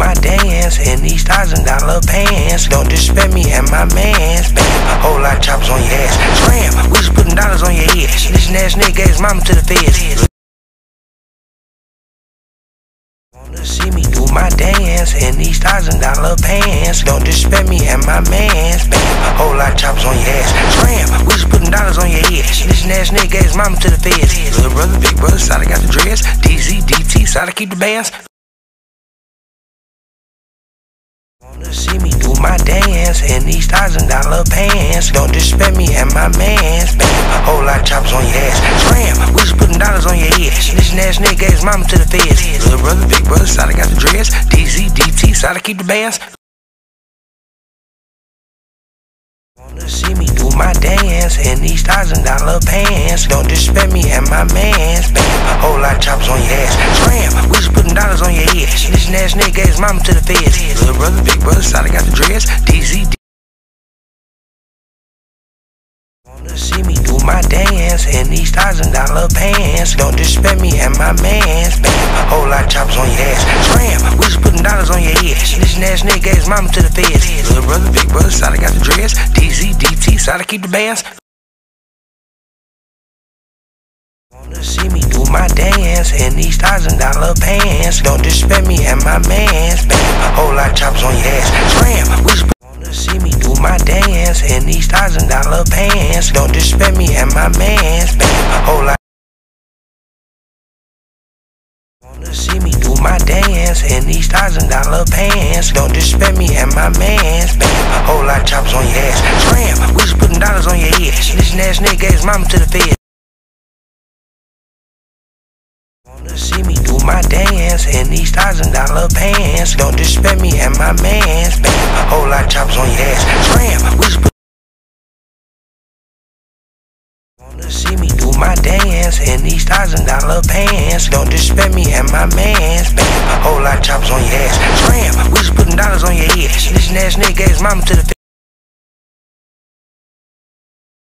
my dance in these thousand dollar pants. Don't disrespect me and my mans. Bam, whole lot of choppers on your ass. Scram, we just putting dollars on your ass. This ass nigga gave his mama to the feds. Wanna see me do my dance in these thousand dollar pants. Don't disrespect me and my mans. Bam, whole lot of choppers on your ass. Scram, we just putting dollars on your ass. This ass nigga gave his mama to the feds. Little brother, big brother, side I got the dress. DZ, DT, side I keep the bands. Wanna see me do my dance in these thousand dollar pants. Don't disrespect me and my mans. Bam, whole lot of choppers on your ass. Scram, we just putting dollars on your ass. This ass nigga gave his mama to the feds. Little brother, big brother, side I got the dress. DZ, DT, side I keep the bands. My dance in these thousand dollar pants. Don't disrespect me and my mans. Bam, whole lot of choppers on your ass. Scram, we just putting dollars on your ass. This ass nigga gave his mama to the feds. Little brother, big brother, side got the dress. DZ, see me do my dance in these thousand dollar pants. Don't disrespect me and my mans. Bam, whole lot of choppers on your ass. Scram, we just putting dollars on your ass. This ass nigga gave his mama to the feds. Little brother, big brother, side I got the dress. DZ, DT, side keep the bands. Wanna see me do my dance in these thousand dollar pants. Don't disrespect me and my mans. Bam, whole lot of choppers on your ass. Thousand dollar pants. Don't disrespect me and my mans. Bam, whole lot. Wanna see me do my dance in these thousand dollar pants. Don't disrespect me and my mans. Bam, whole lot of choppers on your ass. Scram, we just putting dollars on your ass. This ass nigga gave his mama to the feds. Wanna see me do my dance in these thousand dollar pants. Don't disrespect me and my mans. Bam, whole lot of choppers on your ass. Scram, dance in these thousand dollar pants. Don't disrespect me and my mans. Bam, whole lot of choppers on your ass. Scram, we just putting dollars on your ass. This ass nigga gave his mama to the.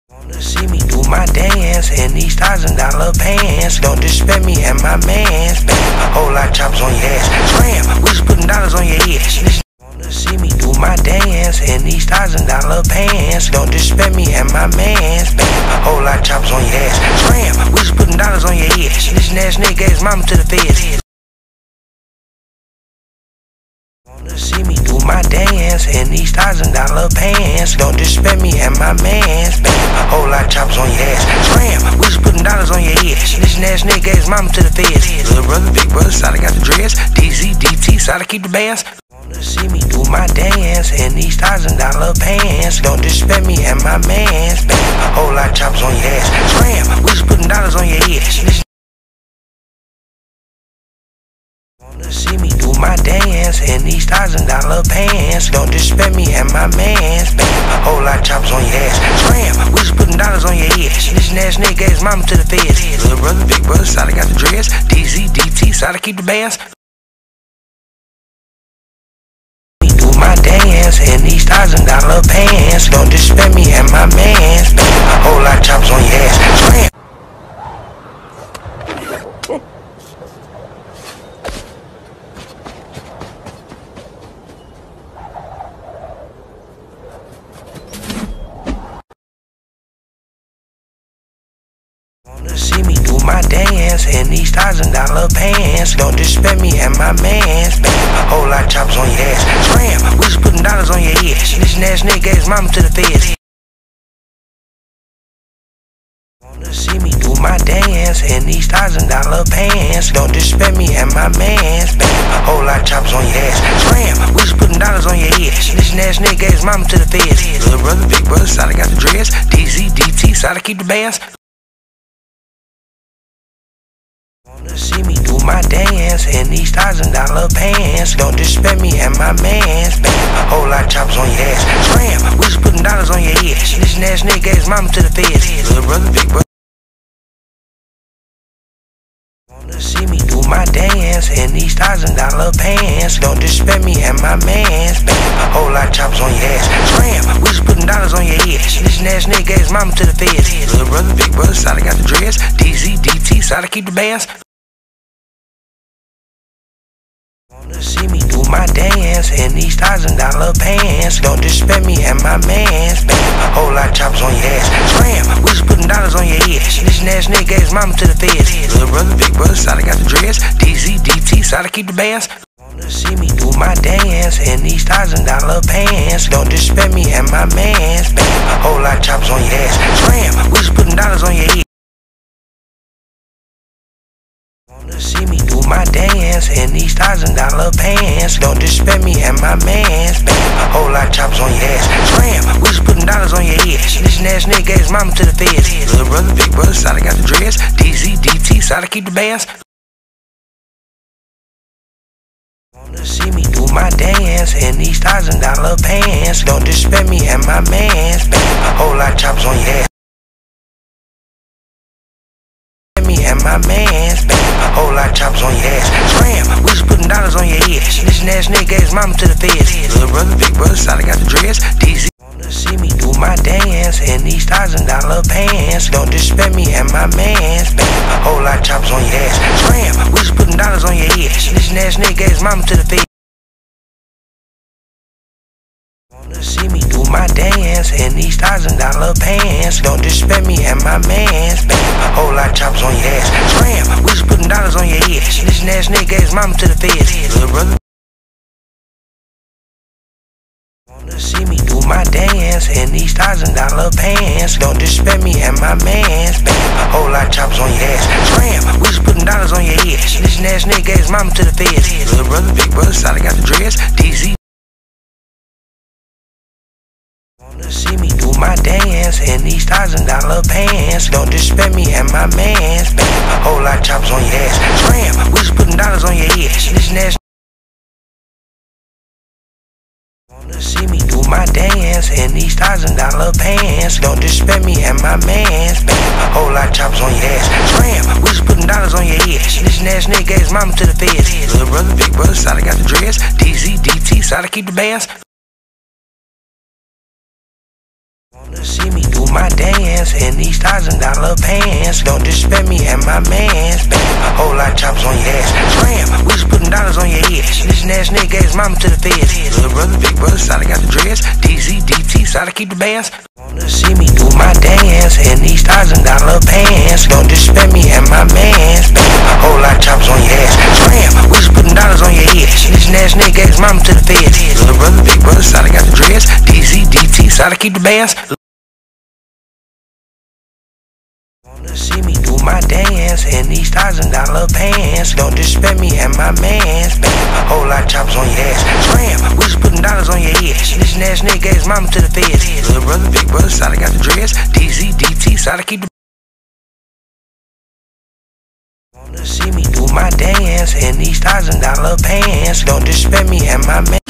Wanna see me do my dance in these thousand dollar pants. Don't disrespect me and my mans. Bam, whole lot of choppers on your ass. Scram, we just putting dollars on your ass. This Wanna see me do my dance in these thousand dollar pants. Don't disrespect me and my mans. Bam, whole lot of choppers on your ass. Scram, dollars on your ass. This ass nigga gave his mama to the feds. Wanna see me do my dance in these thousand dollar pants. Don't disrespect me and my mans. Bam, whole lot of choppers on your ass. Scram, we just putting dollars on your ass. This ass nigga gave his mama to the feds. Little brother, big brother, side I got the dress. DZ, DT, side keep the bands. Wanna see me do my dance in these thousand dollar pants. Don't disrespect me and my mans. Bam, whole lot of choppers on your ass. Scram, dance in these thousand dollar pants. Don't disrespect me and my mans. Bam, whole lot of choppers on your ass. Scram, we just putting dollars on your ass. This ass nigga gave his mama to the feds. Little brother, big brother, side I got the dress. DZ, DT, side I keep the bands. Me do my dance in these thousand dollar pants. Don't disrespect me and my mans. Bam, whole lot of choppers on your ass. Scram. Thousand dollar pants. Don't disrespect me and my mans. Bam, whole lot of choppers on your ass. Scram, we just putting dollars on your ass. This ass nigga gave his mama to the feds. Wanna see me do my dance in these thousand dollar pants. Don't disrespect me and my mans. Bam, whole lot of choppers on your ass. Scram, we just putting dollars on your ass. This ass nigga gave his mama to the feds. Little brother, big brother, side I got the dress. DZ, DT, side I keep the bands. See me do my dance in these thousand dollar pants. Don't disrespect me and my mans. Bam, whole lot of choppers on your ass. Scram, we just putting dollars on your ass. This ass nigga gave his mama to the feds. Little brother, big brother. Wanna see me do my dance in these thousand dollar pants. Don't disrespect me and my mans. Bam, whole lot of choppers on your ass. Scram, we just putting dollars on your ass. This ass nigga gave his mama to the feds. Little brother, big brother, side I got the dress. DZ, DT, side I keep the bands. Wanna see me do my dance in these thousand dollar pants. Don't disrespect me and my mans. Bam, whole lot of choppers on your ass. Scram, we just putting dollars on your head. This ass nigga gave his mama to the feds. Little brother, big brother, side I got the dress. DZ, DT, side I keep the bands. Wanna see me do my dance in these thousand dollar pants. Don't disrespect me and my mans. Bam, whole lot of choppers on your ass. Scram, we just putting dollars on your head. Wanna see me my dance in these thousand dollar pants. Don't disrespect me and my mans. Bam, whole lot of choppers on your ass. Scram, we just putting dollars on your head. This ass nigga gave his mama to the feds. Little brother, big brother, side I got the dress. DZ, DT, side I keep the bands. Wanna see me do my dance in these thousand dollar pants. Don't disrespect me and my mans. Bam, whole lot of choppers on your ass. Me and my mans, bam, whole lot of choppers on your ass. Scram, we just putting dollars on your head. This ass nigga gave his mama to the feds. Little brother, big brother, I got the dress. DZ. Wanna see me do my dance in these thousand dollar pants. Don't disrespect me and my mans, bam, whole lot of choppers on your ass. Scram, we just putting dollars on your head. This ass nigga gave his mama to the feds. Wanna see me do my dance in these thousand dollar pants. Don't disrespect me and my mans, bam, whole lot of choppers on your ass. Scram, we just putting dollars on your head. This ass nigga gave his mama to the feds. Little brother. Wanna see me do my dance in these thousand dollar pants. Don't disrespect me and my mans, bam, whole lot of choppers on your ass. Scram, we just putting dollars on your head. This ass nigga gave his mama to the feds. Little brother, big brother, side got the dress. DZ. Wanna see me my dance in these thousand dollar pants. Don't disrespect me and my mans, bam, whole lot of choppers on your ass. Scram, we just putting dollars on your head. This ass. Wanna see me do my dance in these thousand dollar pants. Don't disrespect me and my mans, bam, whole lot of choppers on your ass. Scram, we just putting dollars on your head. This ass nigga gave his mama to the feds. Little brother, big brother, side I got the dress. DZ, DT, side I keep the bands. See me do my dance in these thousand dollar pants. Don't disrespect me and my mans, bam, whole lot of choppers on your ass. Scram, we just putting dollars on your head. This ass nigga gave his mama to the feds. Little brother, big brother, side I got the dress. DZ, DT, side I keep the bands. Wanna see me do my dance in these thousand dollar pants. Don't disrespect me and my mans, bam, whole lot of choppers on your ass. Scram, we just putting dollars on your head. This ass nigga gave his mama to the feds. Little brother, big brother, side I got the dress. DZ, DT, side I keep the bands. Do my dance in these thousand dollar pants. Don't disrespect me and my mans, bam, whole lot of choppers on your ass. Scram, we just putting dollars on your head. This ass nigga gave his mama to the feds. Little brother, big brother, side I got the dress. DZ, DT, side I keep the. Wanna see me do my dance in these thousand dollar pants. Don't disrespect me and my man.